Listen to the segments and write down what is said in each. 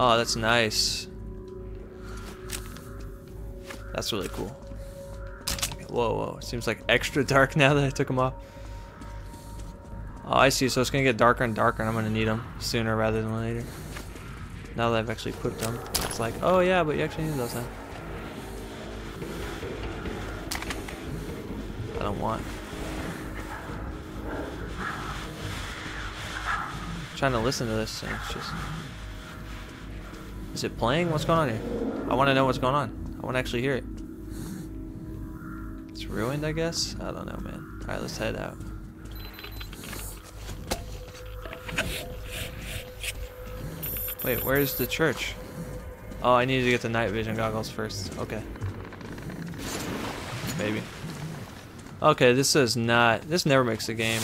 Oh, that's nice. That's really cool. Whoa, whoa. Seems like extra dark now that I took them off. Oh, I see. So it's going to get darker and darker, and I'm going to need them sooner rather than later. Now that I've actually put them, it's like, oh yeah, but you actually need those now. I don't want. trying to listen to this, and it's just. Is it playing? What's going on here? I want to know what's going on. I want to actually hear it. It's ruined, I guess? I don't know, man. Alright, let's head out. Wait, where's the church? Oh, I need to get the night vision goggles first. Okay. Maybe. Okay, this is not... This never makes the game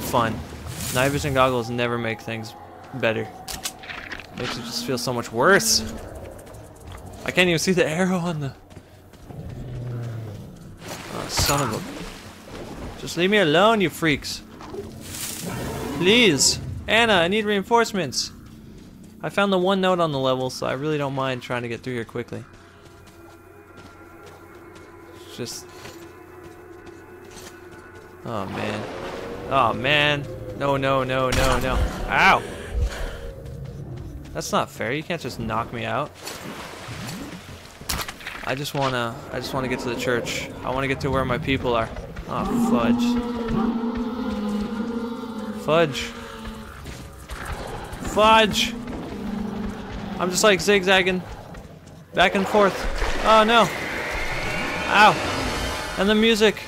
fun. Night vision goggles never make things better. Makes it just feel so much worse. I can't even see the arrow on the... Oh, son of a... Just leave me alone, you freaks. Please. Anna, I need reinforcements. I found the one note on the level, so I really don't mind trying to get through here quickly. Just... Oh, man. Oh, man. No, no, no, no, no. Ow! That's not fair. You can't just knock me out. I just wanna, I just wanna get to the church. I wanna get to where my people are. Oh, fudge. Fudge. Fudge! I'm just like zigzagging back and forth. Oh no. Ow. And the music.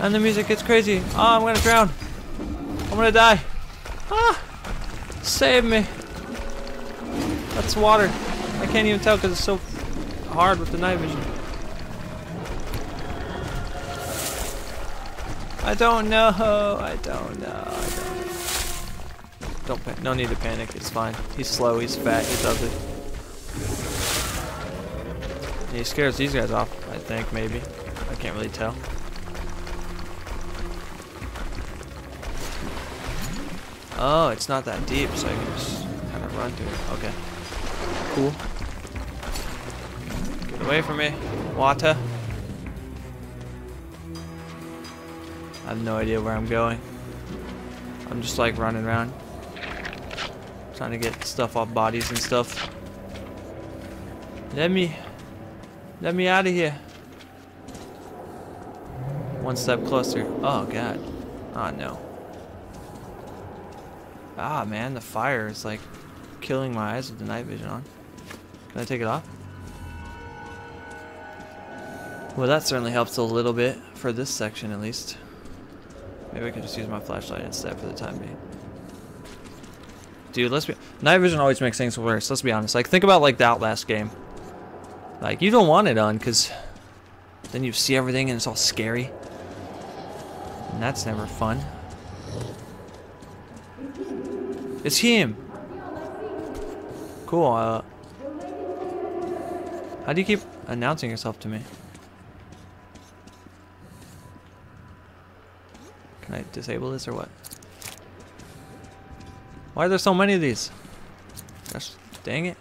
And the music gets crazy. Oh, I'm gonna drown. I'm gonna die. Ah! Save me. That's water. I can't even tell because it's so hard with the night vision. I don't know. I don't know. I don't know. Don't no need to panic. It's fine. He's slow. He's fat. He's ugly. He scares these guys off. I think maybe. I can't really tell. Oh, it's not that deep, so I can just kind of run through it. Okay. Cool. Get away from me. Water. I have no idea where I'm going. I'm just like running around. Trying to get stuff off bodies and stuff. Let me... Let me out of here. One step closer. Oh, God. Oh, no. Ah, man, the fire is like killing my eyes with the night vision on. Can I take it off? Well, that certainly helps a little bit for this section, at least. Maybe I can just use my flashlight instead for the time being. Dude, let's be... Night vision always makes things worse, let's be honest. Like, think about, like, the Outlast game. Like, you don't want it on, because then you see everything and it's all scary. And that's never fun. It's him! Cool, uh... How do you keep announcing yourself to me? Can I disable this or what? Why are there so many of these? Gosh, dang it.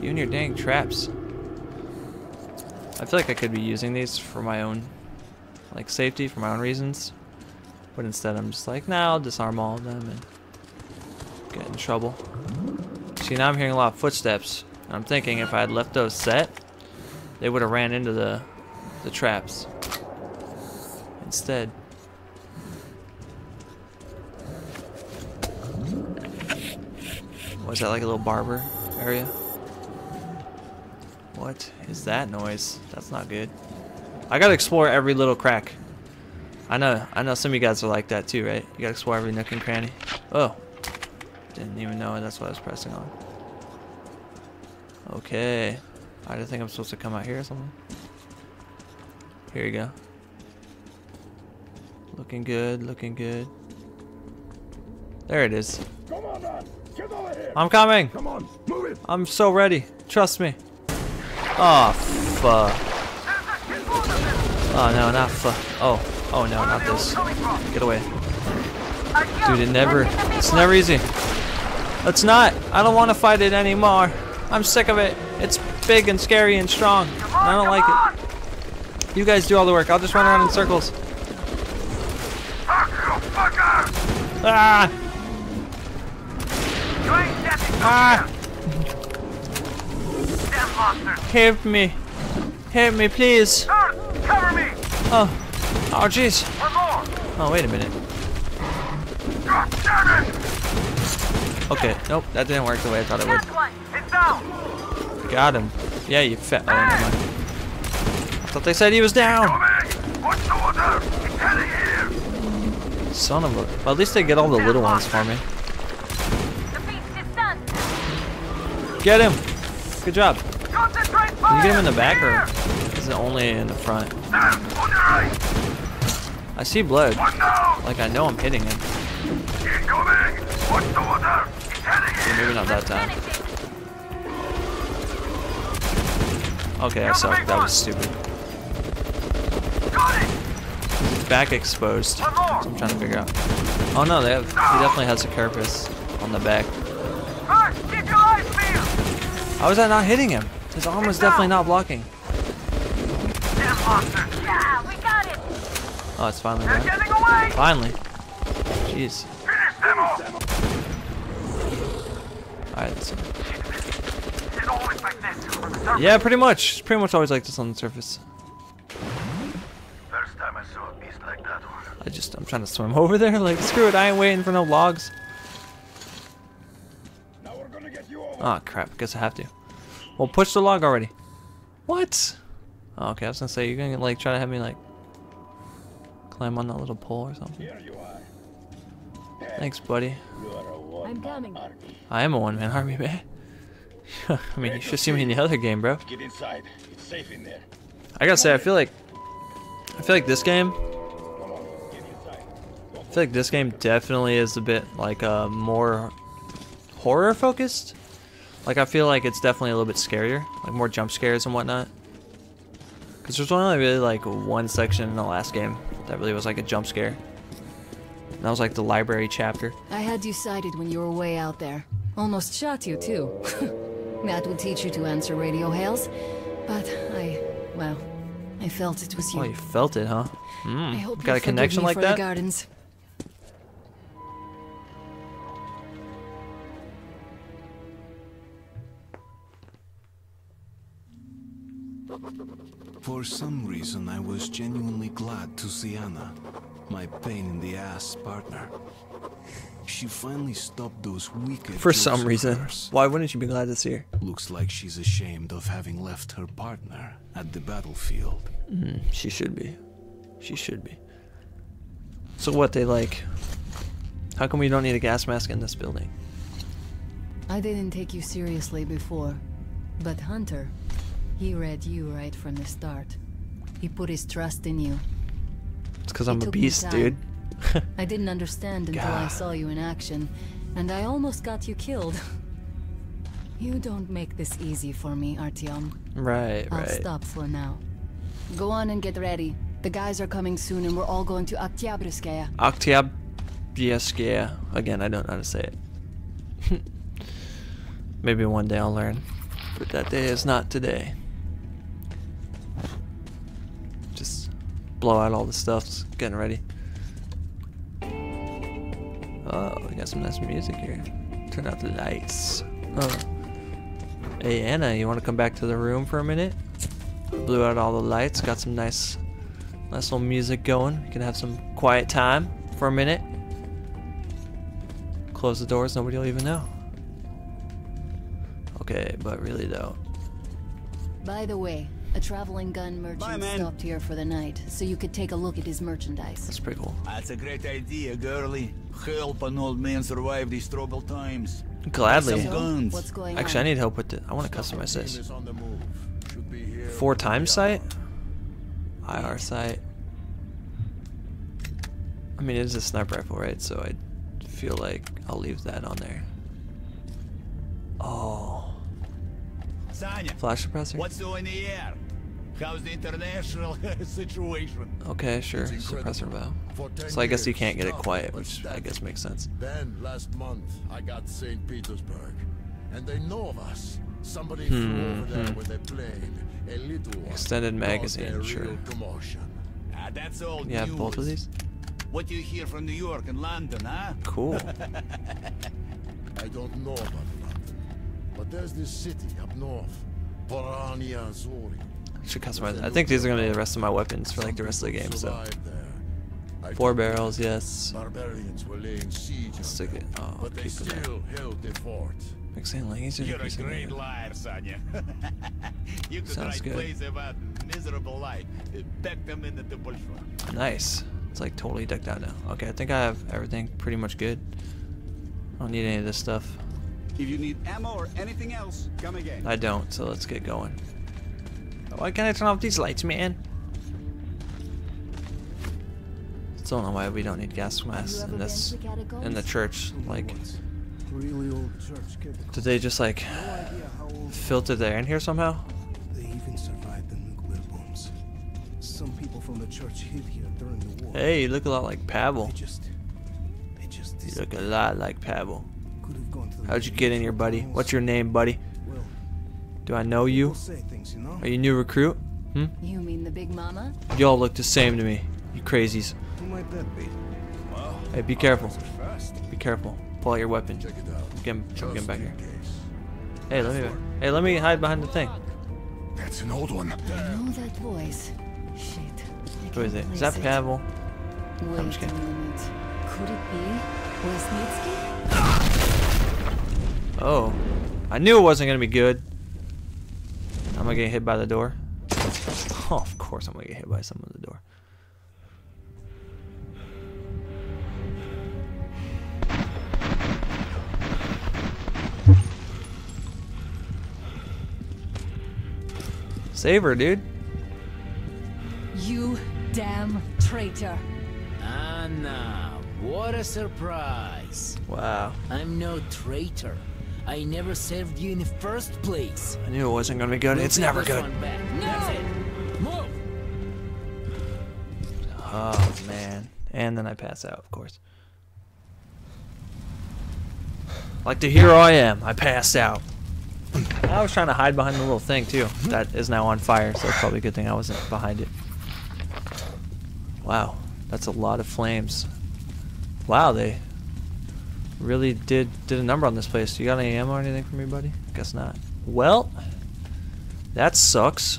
You and your dang traps. I feel like I could be using these for my own, like, safety, for my own reasons. But instead I'm just like, nah, I'll disarm all of them and get in trouble. See, now I'm hearing a lot of footsteps. I'm thinking if I had left those set, they would have ran into the, the traps. Instead, Was that like a little barber area? What is that noise? That's not good. I gotta explore every little crack. I know, I know some of you guys are like that too, right? You gotta explore every nook and cranny. Oh, didn't even know that's what I was pressing on. Okay, I didn't think I'm supposed to come out here or something. Here you go. Looking good, looking good. There it is. Come on, man. I'm coming. Come on, move it. I'm so ready. Trust me. Oh, fuck. Oh, no, not fuck. Oh, oh, no, not this. Get away. Dude, it never, it's never easy. Let's not. I don't want to fight it anymore. I'm sick of it. It's big and scary and strong. I don't like it. You guys do all the work. I'll just run around in circles. Ah! Ah! Help me. Help me, please. Cover me! Oh. Oh, jeez. One more! Oh, wait a minute. God damn it! Okay. Nope, that didn't work the way I thought it would. That's one! It's down! Got him. Yeah, you fat. Oh, never mind. I thought they said he was down. Coming! Watch the water! It's heading here! Son of a. Well, at least they get all the little ones for me. The beast is done. Get him. Good job. Can you get him in the back or is it only in the front? I see blood. Like I know I'm hitting him. Maybe not that time. Okay, I suck. That was stupid. Back exposed. I'm trying to figure out. Oh no, they have. He definitely has a carapace on the back. How is I not hitting him? His arm was definitely not blocking. Oh, it's finally! Finally. Jeez. Finish them off! Alright, let's see. Is it always like this on the surface? Yeah, pretty much. It's pretty much always like this on the surface. First time I saw a beast like that one. I just, I'm trying to swim over there. Like, screw it. I ain't waiting for no logs. Now we're gonna get you over. Oh, crap. Guess I have to. Well, push the log already. What? Oh, okay, I was gonna say, you're gonna, like, try to have me, like, climb on that little pole or something. Here you are. Thanks, buddy. You are a one I'm coming. I am a one-man army, man. I mean, you should see me in the other game, bro. Get inside. It's safe in there. I gotta say, I feel like, I feel like this game, Come on, get inside. I feel like this game definitely is a bit, like, uh, more horror focused. Like, I feel like it's definitely a little bit scarier, like more jump scares and whatnot. Because there's only really, like, one section in the last game that really was, like, a jump scare. And that was, like, the library chapter. I had you sighted when you were way out there. Almost shot you, too. that would teach you to answer radio hails. But I, well, I felt it was you. Oh, you felt it, huh? I Mm. hope Got you'll a connection me like for that? The gardens. For some reason, I was genuinely glad to see Anna, my pain in the ass partner. She finally stopped those wicked. For some of reason. hers. Why wouldn't you be glad to see her? Looks like she's ashamed of having left her partner at the battlefield. Mm, she should be. She should be. So what, they like... How come we don't need a gas mask in this building? I didn't take you seriously before. But Hunter, he read you right from the start. He put his trust in you. Because I'm a beast, dude. I didn't understand until I saw you in action, and I almost got you killed. You don't make this easy for me, Artyom. right, I'll right. stop for now. Go on and get ready. The guys are coming soon, and we're all going to Oktyabrskaya. Oktyabrskaya. Again, I don't know how to say it. Maybe one day I'll learn. But that day is not today. Blow out all the stuff. Getting ready. Oh, we got some nice music here. Turn out the lights. Oh. Hey, Anna, you want to come back to the room for a minute? Blew out all the lights. Got some nice, nice little music going. You can have some quiet time for a minute. Close the doors. Nobody will even know. Okay, but really though. By the way, a traveling gun merchant man. stopped here for the night, so you could take a look at his merchandise. That's pretty cool. That's a great idea, girlie. Help an old man survive these troubled times. Gladly. Some guns. What's going Actually, I need help with it. I want to customize this. Four times sight? IR sight. I mean, it is a sniper rifle, right? So I feel like I'll leave that on there. Oh. Sanya, Flash suppressor? what's new in the air? How's the international situation? Okay, sure. Suppressor valve. So I guess you can't get it quiet, which I guess makes sense. Then last month I got St. Petersburg, and they know of us. Somebody Hmm, flew over there with a plane, a little one. Extended magazine, sure. Ah, that's all You have both of these? What do you hear from New York and London, huh? Cool. I don't know about London, but there's this city up north, Polyarnye Zori. Should customize. I think these are gonna be the rest of my weapons for like the rest of the game. So Survived there. I four barrels, yes. Barbarians were laying siege on Stick it. them, Oh, but they keep it there. still held the fort. Mixing easier to You're a great liar, Sonya. you could Sounds write good. plays about miserable life. Deck them into the bourgeois. Nice. It's like totally decked out now. Okay, I think I have everything pretty much good. I don't need any of this stuff. If you need ammo or anything else, come again. I don't, so let's get going. Why can't I turn off these lights, man? Still don't know why we don't need gas masks in this in the church. Like, Really old church. Get did they just like no idea how old filter the air in here somehow? they even survived the nuclear bombs. Some people from the church hid here during the war. Hey, you look a lot like Pavel. They just, they just You look a lot like Pavel. Could have gone to the How'd you get in here, buddy? What's your name, buddy? Well, Do I know you? things, you know. Are you a new recruit? Hmm? You mean the big mama? Y'all look the same to me. You crazies. Who might that be? Well, Hey, be careful. Be careful. Pull out your weapon. Check it out. Get him, Just get him back in here. case. Hey, let me. Hey, let me hide behind the thing. That's an old one. I know that voice. Shit. I Who is can't it? Is that place Pavel? Wait just a kidding. Could it be Lesnitsky? Oh, I knew it wasn't gonna be good. I'm gonna get hit by the door. Oh, of course I'm gonna get hit by some of the door. Save her, dude. You damn traitor. Anna, what a surprise. Wow. I'm no traitor. I never served you in the first place. I knew it wasn't gonna be good. We'll It's never good. one back. That's it. Move! Oh man. And then I pass out, of course. Like the hero I am, I passed out. I was trying to hide behind the little thing too. That is now on fire, so it's probably a good thing I wasn't behind it. Wow, that's a lot of flames. Wow, they really did did a number on this place. You got any ammo or anything for me, buddy? Guess not. Well, that sucks.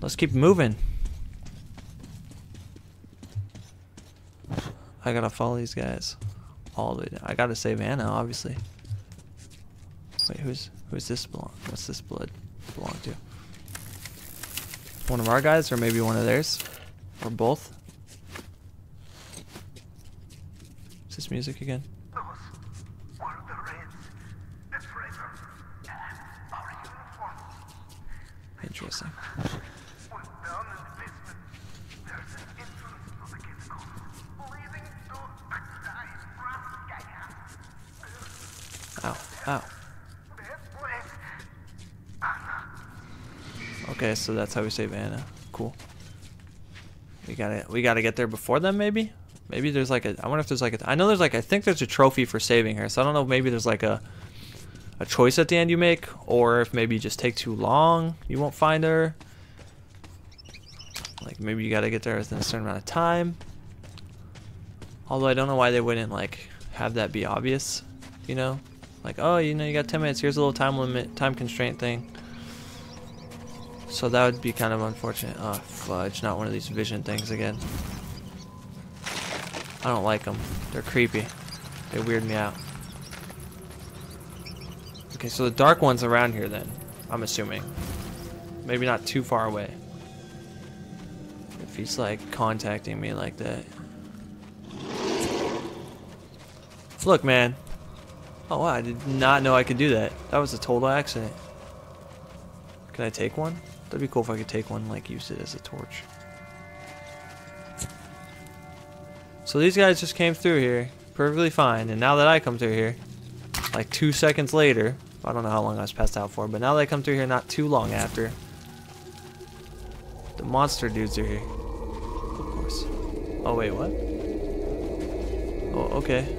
Let's keep moving. I gotta follow these guys all the way down. I gotta save Anna, obviously. Wait, who's who's this belong? What's this blood belong to? One of our guys, or maybe one of theirs, or both. Is this music again? Those were the Reds. The traitor. And our uniforms. Interesting. Went down in the basement. There's an entrance to the to Aksaï Braskaya. Ow, ow. Okay, so that's how we save Anna. Cool. We gotta we gotta get there before them, maybe. Maybe there's like a. I wonder if there's like a. I know there's like I think there's a trophy for saving her. So I don't know. Maybe there's like a a choice at the end you make, or if maybe you just take too long, you won't find her. Like maybe you gotta get there within a certain amount of time. Although I don't know why they wouldn't like have that be obvious, you know, like oh you know you got 10 minutes. Here's a little time limit, time constraint thing. So that would be kind of unfortunate. Oh, fudge, not one of these vision things again. I don't like them. They're creepy. They weird me out. Okay, so the dark one's around here then, I'm assuming. Maybe not too far away. If he's like contacting me like that. Look, man. Oh, wow, I did not know I could do that. That was a total accident. Can I take one? That'd be cool if I could take one, like use it as a torch. So these guys just came through here, perfectly fine, and now that I come through here, like two seconds later, I don't know how long I was passed out for, but now I come through here not too long after, The monster dudes are here. Of course. Oh, wait, what? Oh, okay.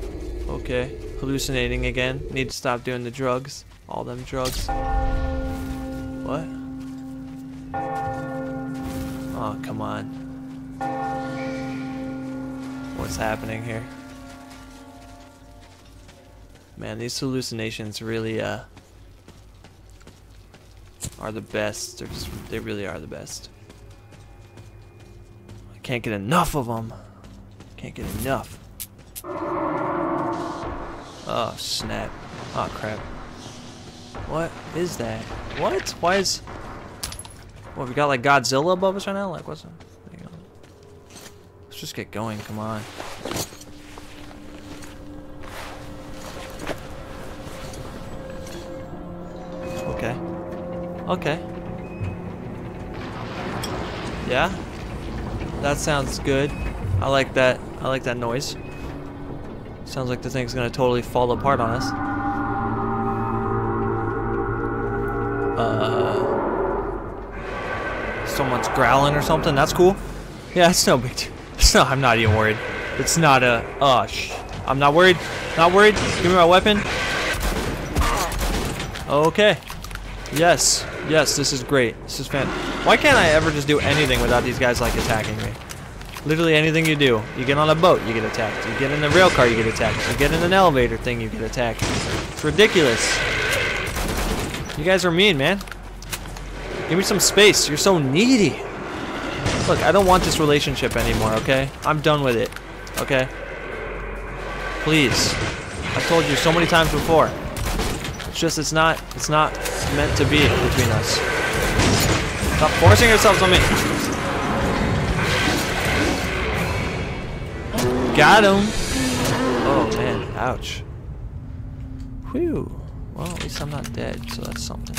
Okay. Hallucinating again. Need to stop doing the drugs. All them drugs. What? Oh, come on. What's happening here? Man, these hallucinations really, uh, are the best. Just, they really are the best. I can't get enough of them. Can't get enough. Oh, snap. Oh, crap. What is that? What? Why is... What, we got like Godzilla above us right now? Like, what's... Just get going, come on. Okay. Okay. Yeah? That sounds good. I like that. I like that noise. Sounds like the thing's gonna totally fall apart on us. Uh, someone's growling or something. That's cool. Yeah, it's no big deal. Not. I'm not even worried. It's not a. Oh, sh I'm not worried. Not worried. Give me my weapon. Okay. Yes. Yes. This is great. This is fan. Why can't I ever just do anything without these guys like attacking me? Literally anything you do. You get on a boat, you get attacked. You get in a rail car, you get attacked. You get in an elevator thing, you get attacked. It's ridiculous. You guys are mean, man. Give me some space. You're so needy. Look, I don't want this relationship anymore, okay? I'm done with it, okay? Please. I've told you so many times before. It's just, it's not, it's not meant to be between us. Stop forcing yourselves on me. Got him. Oh, man. Ouch. Whew. Well, at least I'm not dead, so that's something.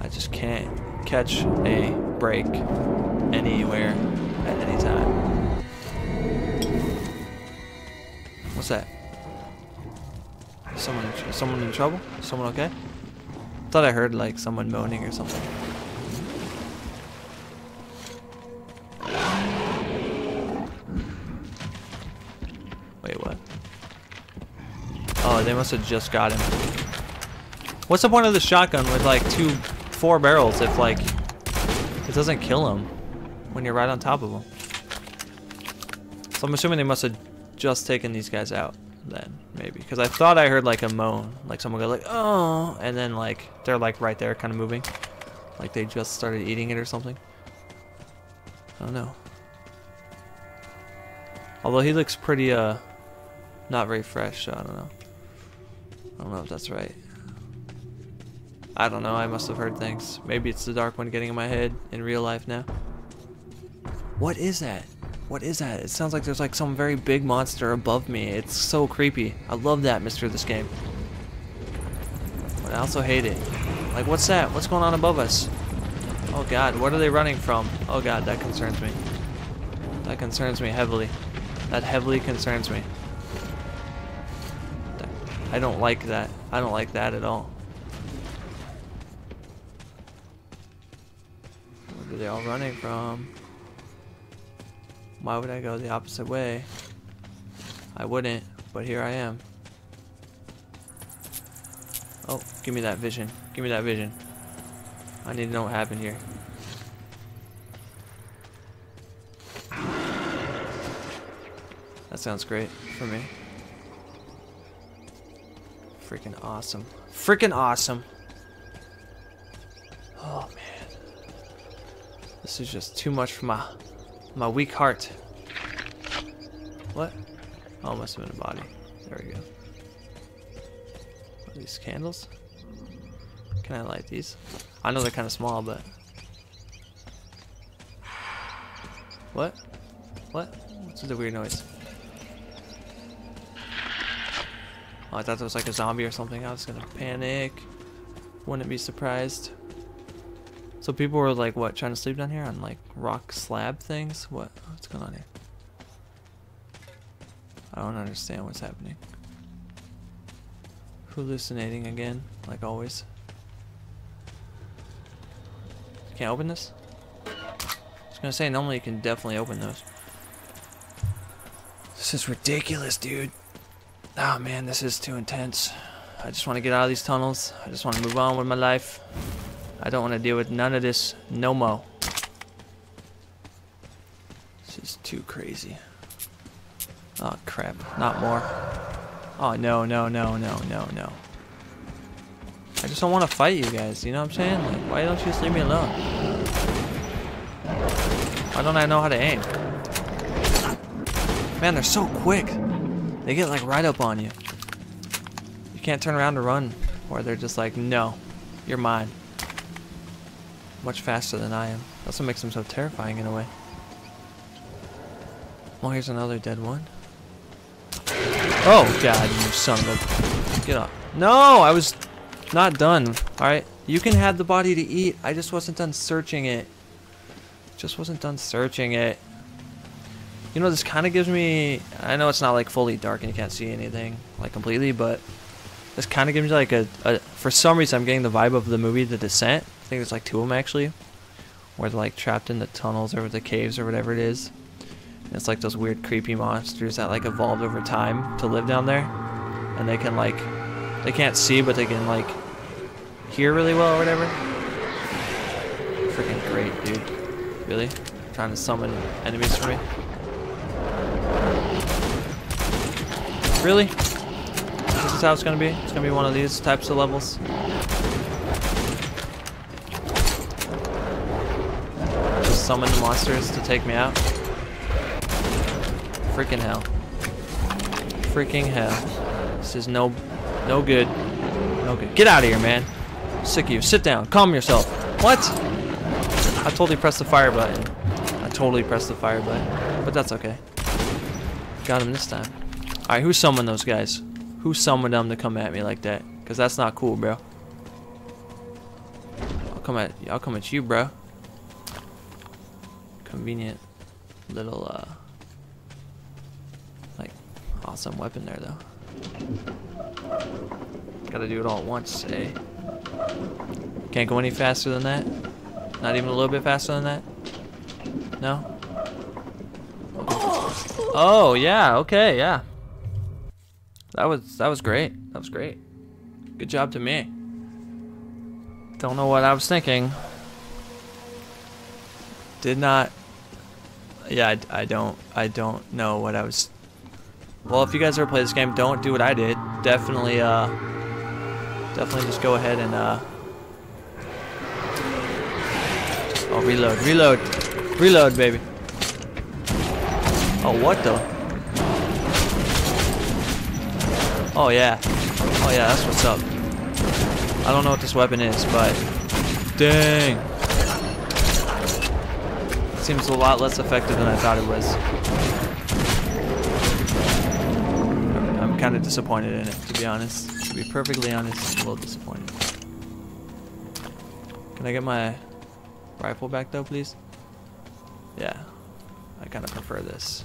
I just can't catch a break anywhere at any time. What's that? Someone, someone in trouble? Someone okay? Thought I heard like someone moaning or something. Wait, what? Oh, they must have just got him. What's the point of the shotgun with like two, four barrels if like it doesn't kill him when you're right on top of him? So I'm assuming they must have just taken these guys out then, maybe. Because I thought I heard like a moan, like someone go like, oh, and then like they're like right there kind of moving. Like they just started eating it or something. I don't know. Although he looks pretty, uh, not very fresh, so I don't know. I don't know if that's right. I don't know, I must have heard things. Maybe it's the Dark One getting in my head in real life now. What is that? What is that? It sounds like there's like some very big monster above me. It's so creepy. I love that mystery of this game. But I also hate it. Like, what's that? What's going on above us? Oh god, what are they running from? Oh god, that concerns me. That concerns me heavily. That heavily concerns me. I don't like that. I don't like that at all. Are they all running from? Why would I go the opposite way? I wouldn't, but here I am. Oh, give me that vision. Give me that vision. I need to know what happened here. That sounds great for me. Freaking awesome. Freaking awesome. Oh man. This is just too much for my my weak heart. What? Oh, must have been a body. There we go. Are these candles? Can I light these? I know they're kind of small, but... What? What? What's the weird noise? Oh, I thought it was like a zombie or something. I was gonna panic. Wouldn't be surprised. So people were like, what, trying to sleep down here on like rock slab things? What? What's going on here? I don't understand what's happening. Hallucinating again, like always. Can't open this? I was gonna say normally you can definitely open those. This is ridiculous, dude. Oh man, this is too intense. I just want to get out of these tunnels. I just want to move on with my life. I don't want to deal with none of this no mo. This is too crazy. Oh crap, not more. Oh no, no, no, no, no, no. I just don't want to fight you guys, you know what I'm saying? Like, why don't you just leave me alone? Why don't I know how to aim? Man, they're so quick. They get like right up on you. You can't turn around to run, or they're just like, no, you're mine. Much faster than I am. That's what makes them so terrifying in a way. Well, here's another dead one. Oh god, you son of a... Get up. No, I was not done. Alright, you can have the body to eat. I just wasn't done searching it. Just wasn't done searching it. You know, this kind of gives me... I know it's not like fully dark and you can't see anything like completely, but this kind of gives me like a, a... For some reason, I'm getting the vibe of the movie The Descent. I think there's like two of them actually. Where they're like trapped in the tunnels or the caves or whatever it is. And it's like those weird creepy monsters that like evolved over time to live down there. And they can like... They can't see, but they can like hear really well or whatever. Freaking great, dude. Really? Trying to summon enemies for me? Really? This is how it's gonna be? It's gonna be one of these types of levels? Summon the monsters to take me out? Freaking hell. Freaking hell. This is no, no good. No good. Get out of here, man. Sick of you. Sit down. Calm yourself. What? I totally pressed the fire button. I totally pressed the fire button. But that's okay. Got him this time. Alright, who summoned those guys? Who summoned them to come at me like that? Because that's not cool, bro. I'll come at I'll come at you, bro. Convenient little uh like awesome weapon there though. Gotta do it all at once, eh? Can't go any faster than that? Not even a little bit faster than that? No? Oh, yeah, okay, yeah. That was that was great. That was great. Good job to me. Don't know what I was thinking. Did not Yeah, I, I don't I don't know what I was Well, if you guys ever play this game, don't do what I did. Definitely uh definitely just go ahead and uh Oh, reload, reload, reload, baby. Oh, what the? Oh, yeah. Oh, yeah, that's what's up. I don't know what this weapon is, but... Dang. Seems a lot less effective than I thought it was. I'm kind of disappointed in it, to be honest. To be perfectly honest, a little disappointed. Can I get my rifle back though, please? Yeah. I kind of prefer this.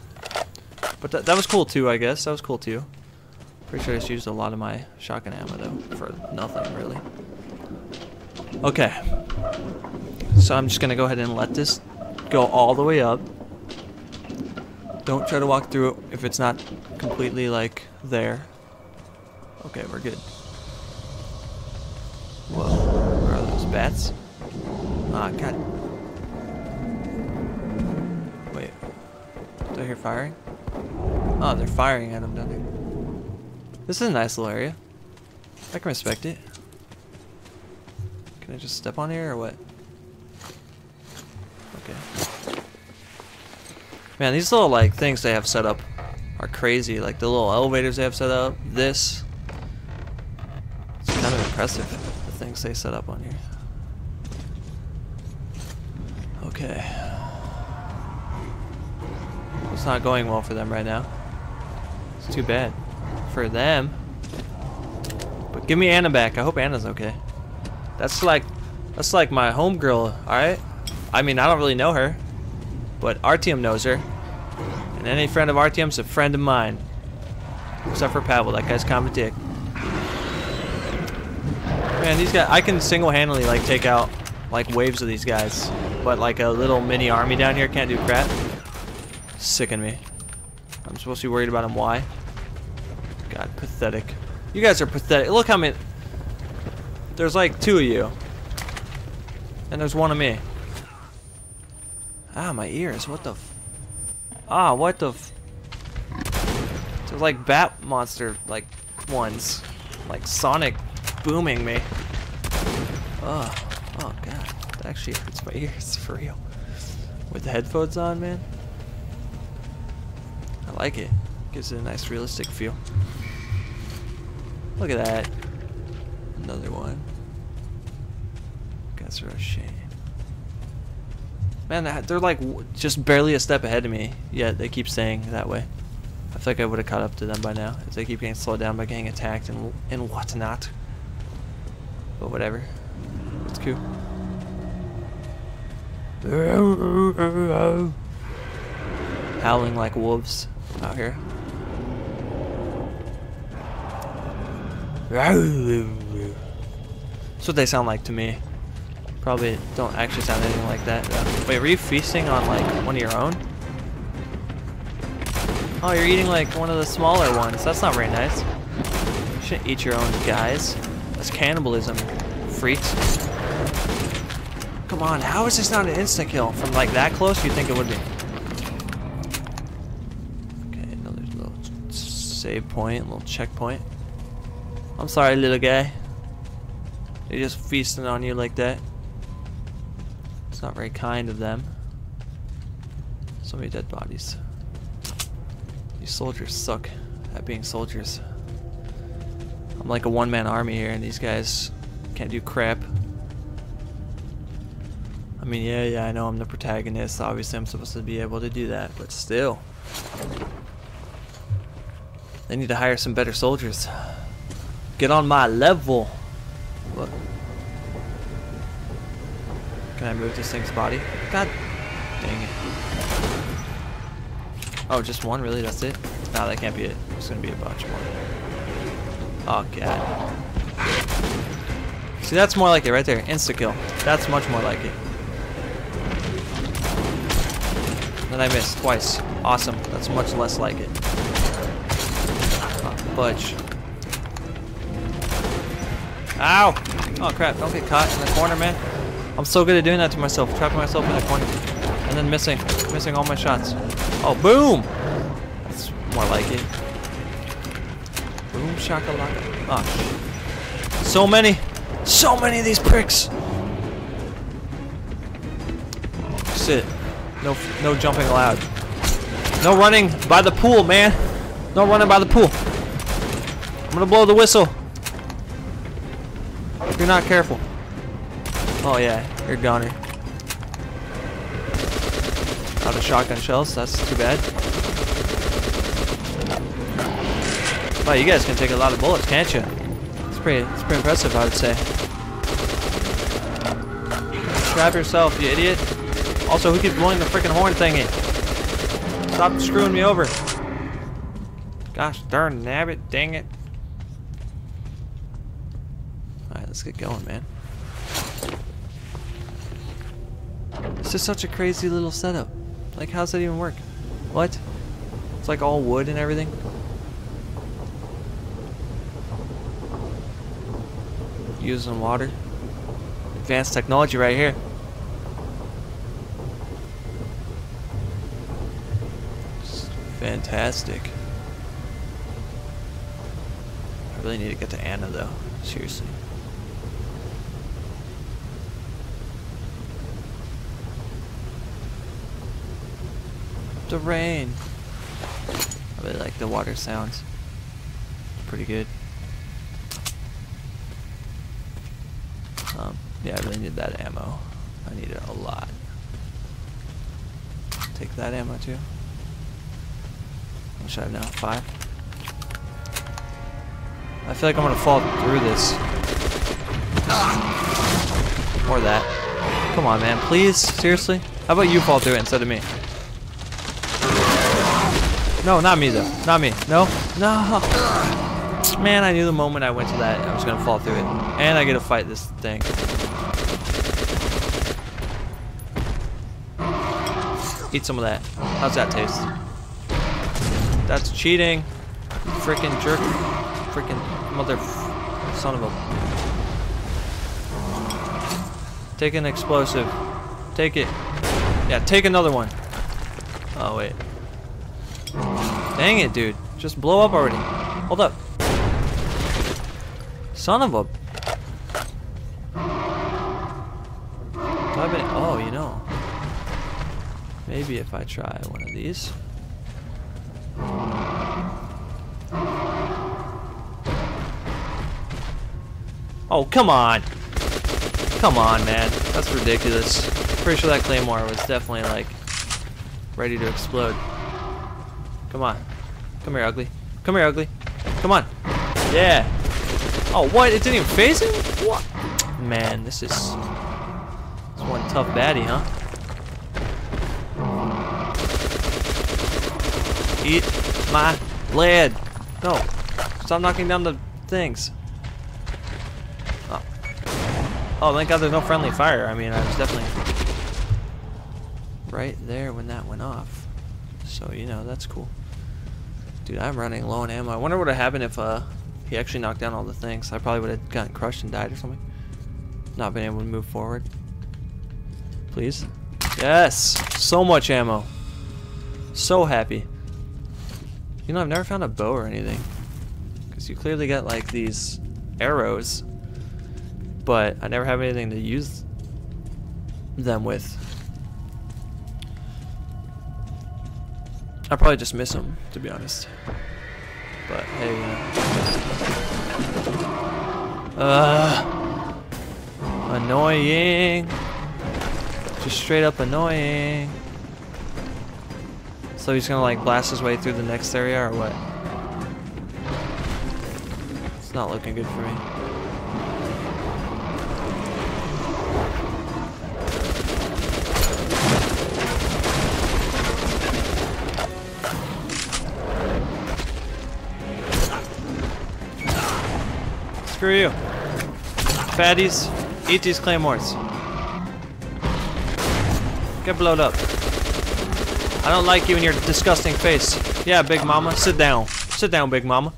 But th that was cool too, I guess. That was cool too. Pretty sure I just used a lot of my shotgun ammo though, for nothing really. Okay. So I'm just gonna go ahead and let this go all the way up. Don't try to walk through it if it's not completely like there. Okay, we're good. Whoa. Where are those bats? Ah, God. Wait. Do I hear firing? Oh, they're firing at him down there. This is a nice little area. I can respect it. Can I just step on here or what? Man, these little like things they have set up are crazy. Like the little elevators they have set up. This. It's kind of impressive. The things they set up on here. Okay. It's not going well for them right now. It's too bad. For them. But give me Anna back. I hope Anna's okay. That's like that's like my homegirl, alright? I mean I don't really know her. But Artyom knows her. Any friend of Artyom's a friend of mine. Except for Pavel, that guy's kind of a dick. Man, these guys I can single handedly like take out like waves of these guys. but like a little mini army down here can't do crap. Sicken me. I'm supposed to be worried about him. Why? God, pathetic. You guys are pathetic. Look how many. There's like two of you. And there's one of me. Ah, my ears. What the Ah, what the f There's like bat monster, like, ones. Like Sonic booming me. Oh, oh god. That actually hurts my ears, for real. With the headphones on, man. I like it. Gives it a nice realistic feel. Look at that. Another one. Guys are a shame. Man, they're like just barely a step ahead of me. Yet they keep saying that way. I feel like I would have caught up to them by now if they keep getting slowed down by getting attacked and and whatnot. But whatever. It's cool. Howling like wolves out here. That's what they sound like to me. Probably don't actually sound anything like that. Wait, were you feasting on like one of your own? Oh, you're eating like one of the smaller ones. That's not very nice. You shouldn't eat your own guys. That's cannibalism, freaks. Come on, how is this not an instant kill? From like that close, you'd think it would be. Okay, another little save point, little checkpoint. I'm sorry, little guy. They just feasting on you like that. Not very kind of them. So many dead bodies. These soldiers suck at being soldiers. I'm like a one-man army here, and these guys can't do crap. I mean, yeah, yeah, I know I'm the protagonist. Obviously, I'm supposed to be able to do that, but still. They need to hire some better soldiers. Get on my level. What? Can I move this thing's body? God dang it. Oh, just one? Really? That's it? No, that can't be it. There's gonna be a bunch more. Oh, God. See, that's more like it right there. Insta-kill. That's much more like it. Then I missed twice. Awesome. That's much less like it. Oh, fudge. Ow! Oh crap, don't get caught in the corner, man. I'm so good at doing that to myself, trapping myself in a corner. And then missing, missing all my shots. Oh, boom! That's more like it. Boom shakalaka. Oh, So many! So many of these pricks! Sit. No, no jumping allowed. No running by the pool, man. No running by the pool. I'm gonna blow the whistle. If you're not careful. Oh yeah, you're goner. Out of shotgun shells, that's too bad. Wow, you guys can take a lot of bullets, can't you? It's pretty, it's pretty impressive, I would say. Trap yourself, you idiot. Also, who keeps blowing the freaking horn thingy? Stop screwing me over. Gosh darn nabbit, dang it. Alright, let's get going, man. It's just such a crazy little setup. Like, how's that even work? What? It's like all wood and everything? Using water. Advanced technology right here. Just fantastic. I really need to get to Anna though. Seriously. The rain. I really like the water sounds. Pretty good. Um, yeah, I really need that ammo. I need it a lot. Take that ammo too. What should I have now? Five? I feel like I'm gonna fall through this. Or that. Come on, man. Please? Seriously? How about you fall through it instead of me? No, not me though. Not me. No? No! Man, I knew the moment I went to that I was gonna fall through it. And I get to fight this thing. Eat some of that. How's that taste? That's cheating. Freaking jerk. Freaking mother son of a. Take an explosive. Take it. Yeah, take another one. Oh, wait. Dang it, dude. Just blow up already. Hold up. Son of a. Oh, you know. Maybe if I try one of these. Oh, come on. Come on, man. That's ridiculous. Pretty sure that Claymore was definitely, like, ready to explode. Come on. Come here, ugly. Come here, ugly. Come on. Yeah. Oh, what? It didn't even phase him? What? Man, this is... This one tough baddie, huh? Eat my lead. No. Stop knocking down the things. Oh. Oh, thank God there's no friendly fire. I mean, I was definitely right there when that went off. So, you know, that's cool. Dude, I'm running low on ammo. I wonder what would have happened if uh, he actually knocked down all the things. I probably would have gotten crushed and died or something. Not been able to move forward. Please. Yes! So much ammo. So happy. You know, I've never found a bow or anything. Because you clearly got, like, these arrows. But I never have anything to use them with. I probably just miss him, to be honest. But hey, uh, uh, annoying. Just straight up annoying. So he's gonna like blast his way through the next area or what? It's not looking good for me. Screw you. Fatties, eat these claymores. Get blowed up. I don't like you and your disgusting face. Yeah, Big Mama, sit down. Sit down, Big Mama.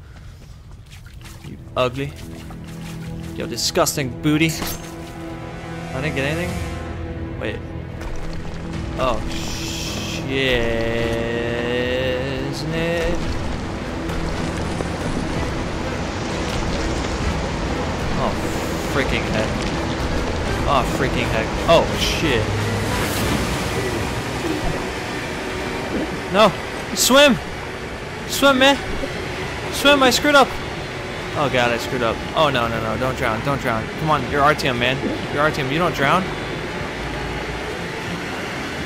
You ugly. Yo, disgusting booty. I didn't get anything? Wait. Oh, shit. Isn't it? Oh, freaking heck. Oh, freaking heck. Oh, shit. No! Swim! Swim, man! Swim, I screwed up! Oh god, I screwed up. Oh no, no, no, don't drown, don't drown. Come on, you're Artyom, man. You're Artyom, you don't drown?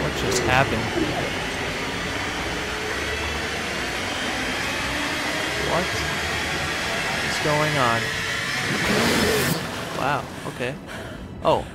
What just happened? What is going on? Wow, okay. Oh.